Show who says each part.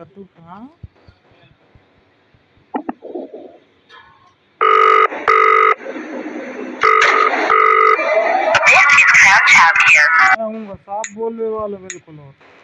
Speaker 1: कद्दू कहाँ मैं साफ़ बोलने वाला बिल्कुल और